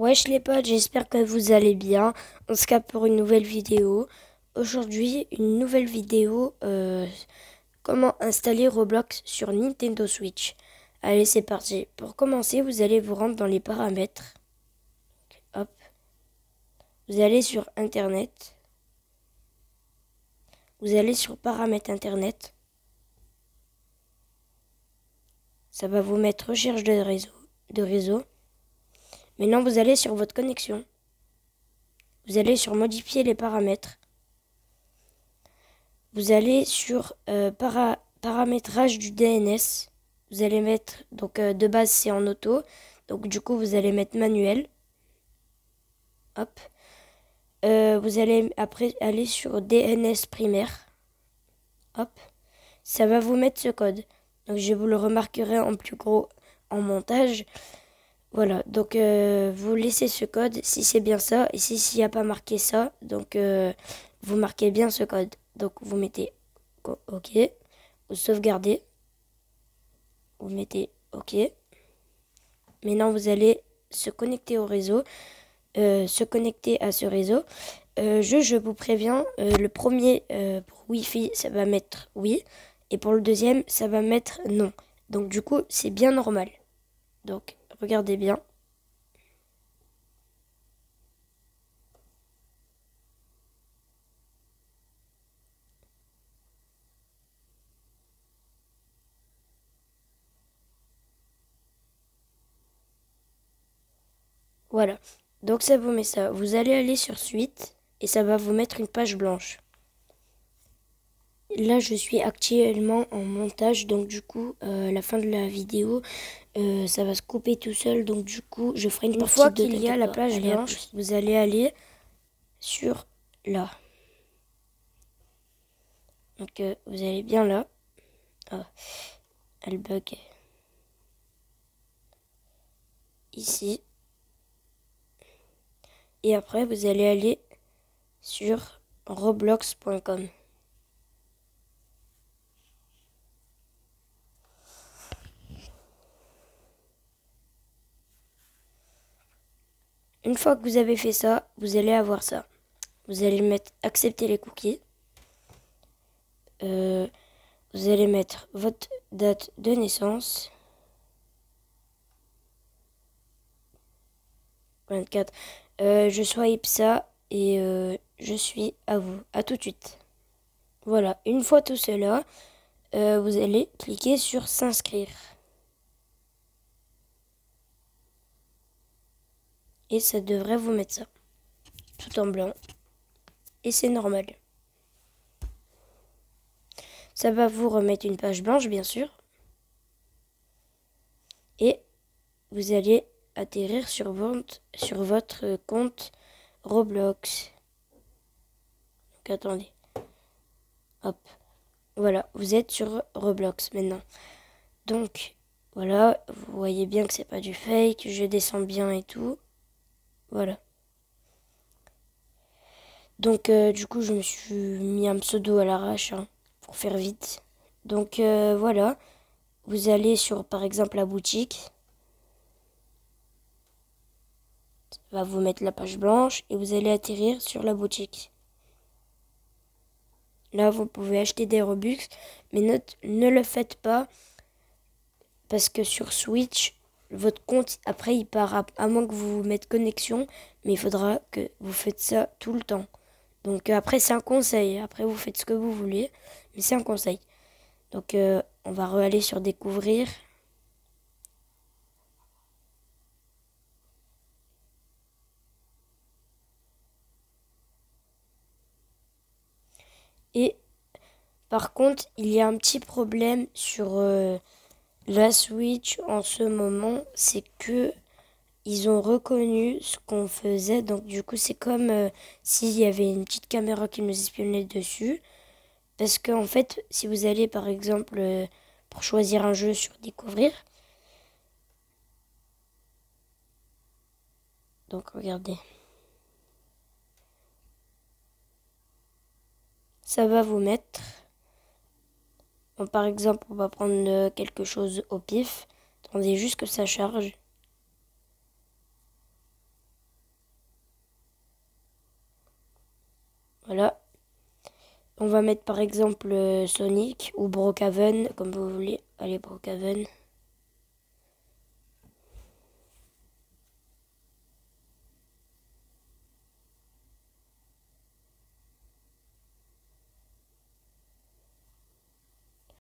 Wesh les potes, j'espère que vous allez bien. On se capte pour une nouvelle vidéo. Aujourd'hui, une nouvelle vidéo euh, comment installer Roblox sur Nintendo Switch. Allez, c'est parti. Pour commencer, vous allez vous rendre dans les paramètres. Hop. Vous allez sur Internet. Vous allez sur paramètres Internet. Ça va vous mettre recherche de réseau. De réseau. Maintenant, vous allez sur votre connexion. Vous allez sur modifier les paramètres. Vous allez sur euh, paramétrage du DNS. Vous allez mettre, donc euh, de base c'est en auto. Donc du coup, vous allez mettre manuel. Hop. Euh, vous allez après aller sur DNS primaire. Hop. Ça va vous mettre ce code. Donc je vous le remarquerai en plus gros en montage. Voilà, donc euh, vous laissez ce code si c'est bien ça. Et si s'il n'y a pas marqué ça, donc euh, vous marquez bien ce code. Donc vous mettez OK, vous sauvegardez, vous mettez OK. Maintenant vous allez se connecter au réseau, euh, se connecter à ce réseau. je, je vous préviens, le premier pour Wi-Fi, ça va mettre oui. Et pour le deuxième, ça va mettre non. Donc du coup, c'est bien normal. Donc Regardez bien. Voilà. Donc ça vous met ça. Vous allez aller sur suite et ça va vous mettre une page blanche. Là, je suis actuellement en montage, donc du coup, euh, la fin de la vidéo, euh, ça va se couper tout seul. Donc du coup, je ferai une, une fois qu'il y a la plage blanche, vous allez aller sur là. Donc euh, vous allez bien là. Oh, elle bug. Ici. Et après, vous allez aller sur roblox.com. Une fois que vous avez fait ça, vous allez avoir ça. Vous allez mettre accepter les cookies. Euh, vous allez mettre votre date de naissance. 24. Euh, je swipe ça et euh, je suis à vous. À tout de suite. Voilà. Une fois tout cela, vous allez cliquer sur s'inscrire. Et ça devrait vous mettre ça. Tout en blanc. Et c'est normal. Ça va vous remettre une page blanche, bien sûr. Et vous allez atterrir sur votre, sur votre compte Roblox. Donc attendez. Hop. Voilà, vous êtes sur Roblox maintenant. Donc, voilà, vous voyez bien que c'est pas du fake, je descends bien et tout. Voilà. Donc euh, du coup je me suis mis un pseudo à l'arrache hein, pour faire vite. Donc euh, voilà. Vous allez sur par exemple la boutique. Ça va vous mettre la page blanche et vous allez atterrir sur la boutique. Là vous pouvez acheter des Robux mais ne, ne le faites pas parce que sur Switch votre compte, après, il part à, moins que vous mettez connexion, mais il faudra que vous faites ça tout le temps. Donc euh, après, c'est un conseil. Après, vous faites ce que vous voulez, mais c'est un conseil. Donc euh, on va aller sur découvrir. Et par contre, il y a un petit problème sur... Euh, la Switch en ce moment, c'est que ils ont reconnu ce qu'on faisait. Donc du coup, c'est comme euh, s'il y avait une petite caméra qui nous espionnait dessus. Parce qu'en en fait, si vous allez par exemple euh, pour choisir un jeu sur découvrir. Donc regardez. Ça va vous mettre par exemple, on va prendre euh, quelque chose au pif. Attendez juste que ça charge. Voilà. On va mettre par exemple euh, Sonic ou Brookhaven, comme vous voulez. Allez, Brookhaven.